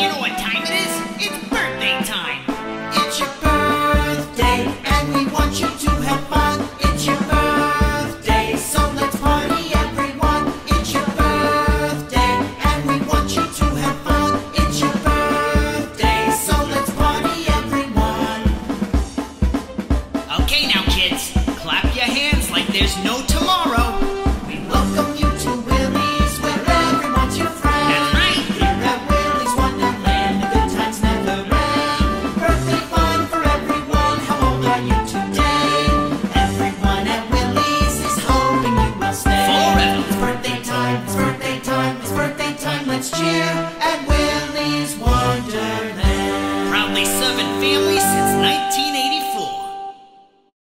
You know what time it is? It's birthday time! It's your birthday, and we want you to have fun. It's your birthday, so let's party, everyone. It's your birthday, and we want you to have fun. It's your birthday, so let's party, everyone. Okay, now, kids, clap your hands like there's no tomorrow. Let's cheer at Willy's Wonderland. Proudly serving families since 19. 19-